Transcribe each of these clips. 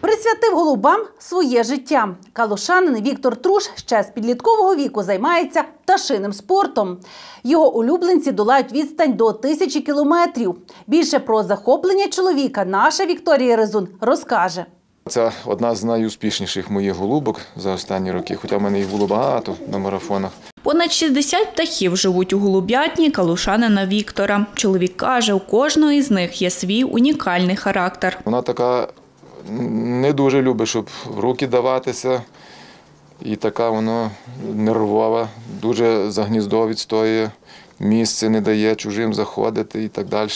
Присвятив голубам своє життя. Калушанин Віктор Труш ще з підліткового віку займається пташиним спортом. Його улюбленці долають відстань до тисячі кілометрів. Більше про захоплення чоловіка наша Вікторія Резун розкаже. Це одна з найуспішніших моїх голубок за останні роки, хоча в мене їх було багато на марафонах. Понад 60 птахів живуть у голуб'ятні калушанина Віктора. Чоловік каже, у кожного із них є свій унікальний характер. Вона така не дуже любить, щоб в руки даватися. І така вона нервова, дуже за гніздо відстоює, місце не дає чужим заходити і так далі.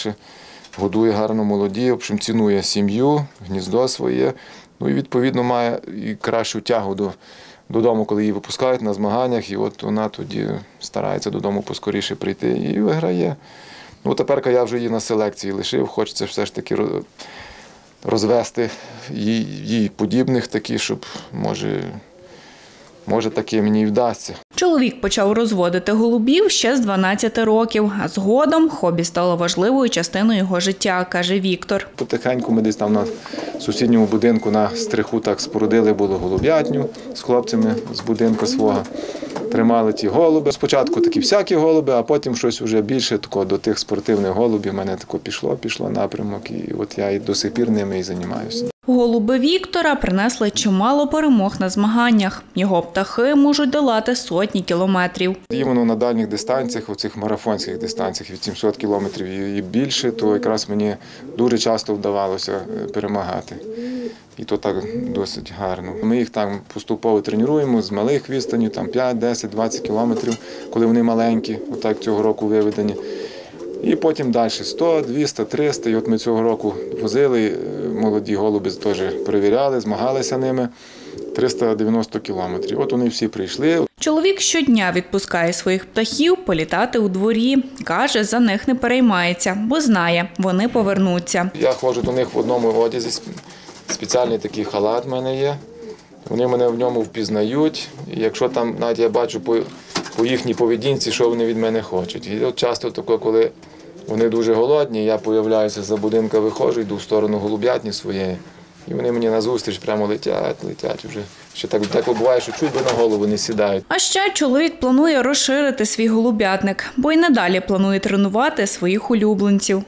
Годує гарно молоді, в общем, цінує сім'ю, гніздо своє. Ну і відповідно має і кращу тягу до, додому, коли її випускають на змаганнях. І от вона тоді старається додому поскоріше прийти і виграє. Ну, тепер я вже її на селекції лишив, хочеться все ж таки розвести їй, їй подібних такі, щоб може, може таке мені і вдасться. Чоловік почав розводити голубів ще з 12 років, а згодом хобі стало важливою частиною його життя, каже Віктор. Потихеньку ми десь там на сусідньому будинку на стриху так спорудили було голуб'ятню з хлопцями з будинку свого. Тримали ті голуби. Спочатку такі всякі голуби, а потім щось вже більше такого до тих спортивних голубів. У мене тако пішло, пішло напрямок, і от я і до сих пір ними і займаюся. Голуби Віктора принесли чимало перемог на змаганнях. Його птахи можуть долати сотні кілометрів. Іменно на дальніх дистанціях, оцих марафонських дистанціях від 700 кілометрів і і більше, то якраз мені дуже часто вдавалося е, перемагати. І то так досить гарно. Ми їх там поступово тренуємо з малих відстанів, там 5, 10, 20 кілометрів, коли вони маленькі, отак цього року виведені. І потім далі 100, 200, 300. І от ми цього року возили, е, молоді голуби теж перевіряли, змагалися ними. 390 кілометрів. От вони всі прийшли. Чоловік щодня відпускає своїх птахів політати у дворі. Каже, за них не переймається, бо знає, вони повернуться. Я ходжу до них в одному одязі. Спеціальний такий халат в мене є. Вони мене в ньому впізнають. Якщо там навіть я бачу по, по їхній поведінці, що вони від мене хочуть. І от часто тако, коли вони дуже голодні, я появляюся за будинка, виходжу, йду в сторону голуб'ятні своєї. І вони мені назустріч прямо летять, летять вже. Ще так, так буває, що чуть би на голову не сідають. А ще чоловік планує розширити свій голуб'ятник, бо й надалі планує тренувати своїх улюбленців.